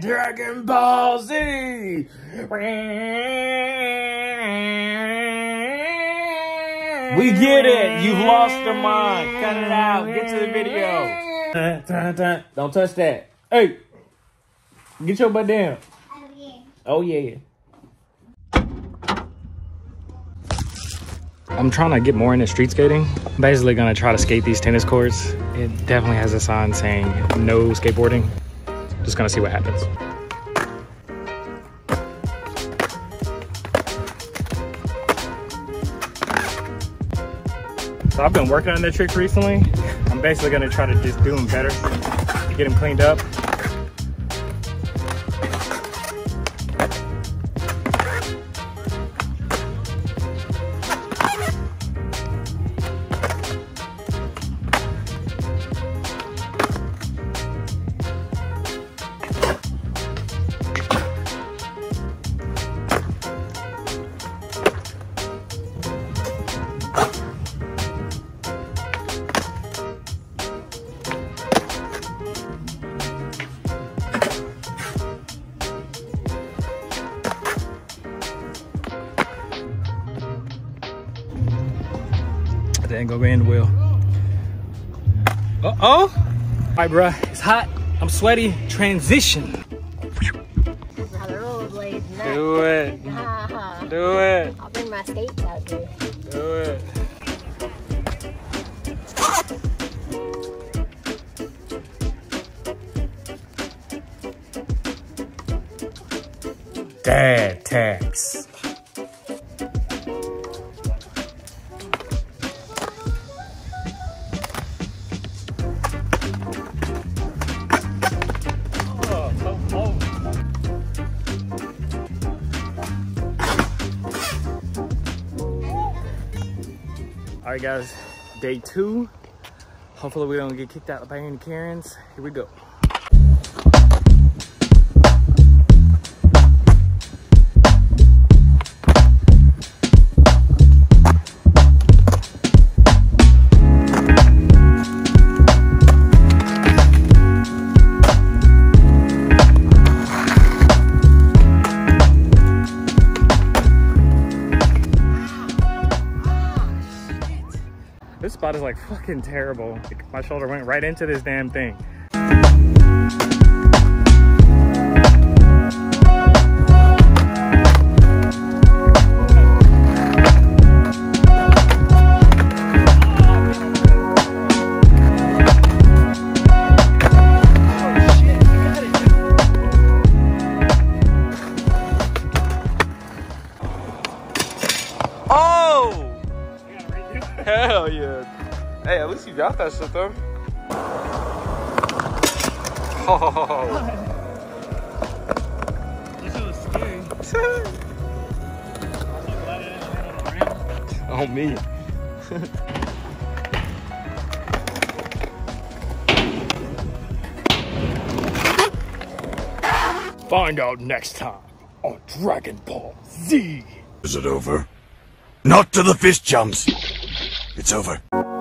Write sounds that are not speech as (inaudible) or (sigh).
Dragon Ball Z. We get it. You've lost your mind. Cut it out. Get to the video. Don't touch that. Hey, get your butt down. Oh yeah. Oh, I'm trying to get more into street skating. I'm basically gonna try to skate these tennis courts. It definitely has a sign saying no skateboarding. Just gonna see what happens. So I've been working on that trick recently. I'm basically gonna try to just do them better, get them cleaned up. That ain't gonna end well. Uh oh. All right, bruh. It's hot. I'm sweaty. Transition. How the rollerblades and that. Do it. Ha ha. Do it. I'll bring my skates out there. Do it. Dad tax. All right, guys, day two. Hopefully we don't get kicked out by any Karens. Here we go. This spot is like fucking terrible. My shoulder went right into this damn thing. (laughs) Hell yeah. Hey, at least you got that shit though. (laughs) (laughs) Oh. This was scary. On me. Find out next time on Dragon Ball Z. Is it over? Not to the fish jumps. It's over.